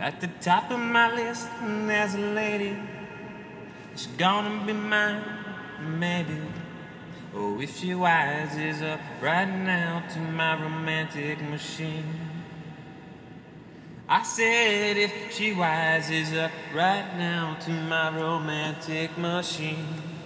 At the top of my list, there's a lady. She's gonna be mine, maybe. Oh, if she wises up right now to my romantic machine. I said if she wises up right now to my romantic machine.